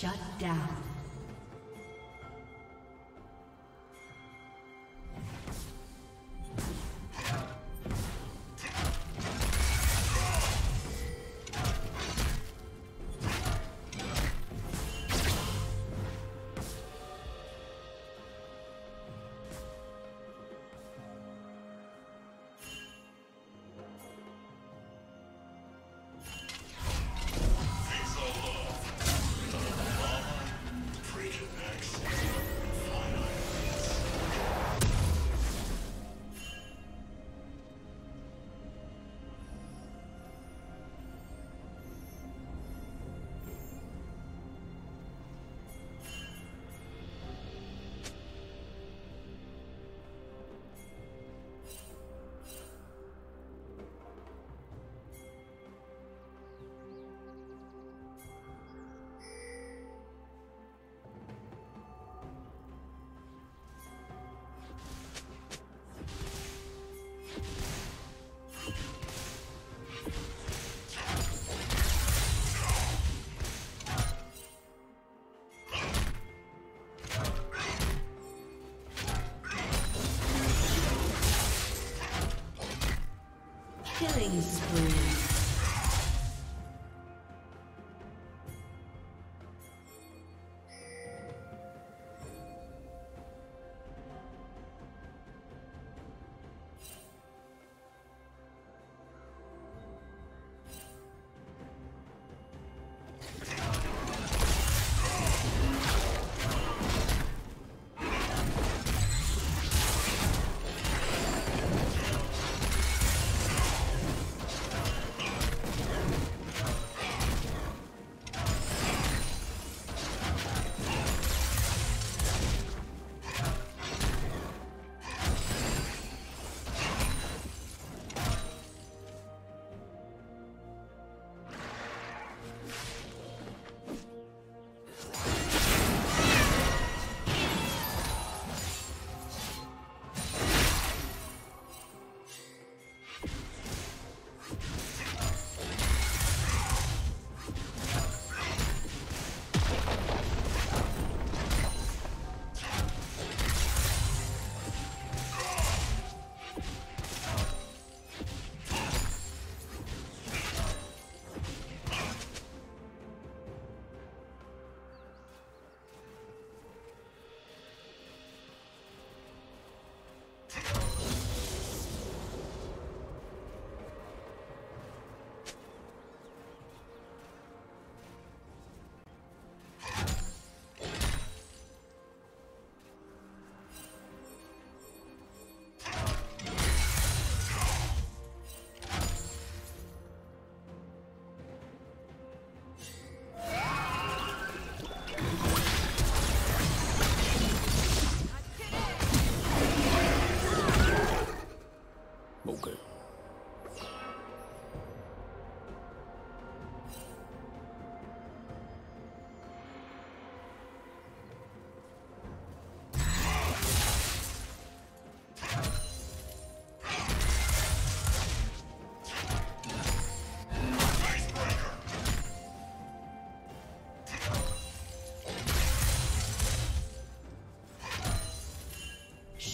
Shut down. Killing spree.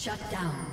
Shut down.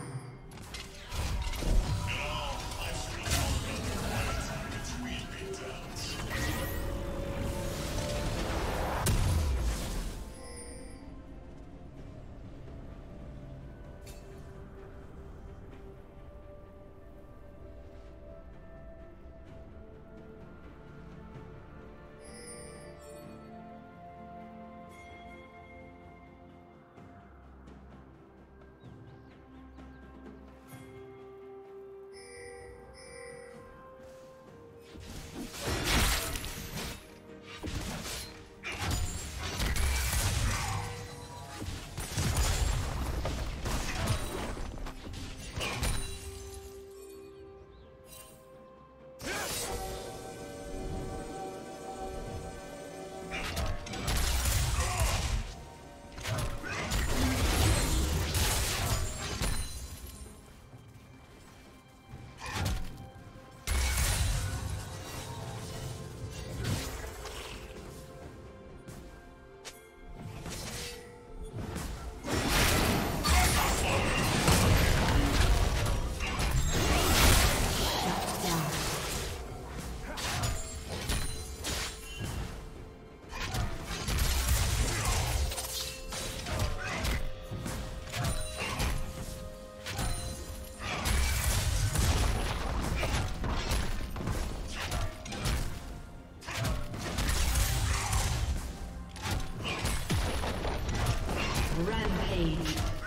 Rampage.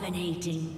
Dominating.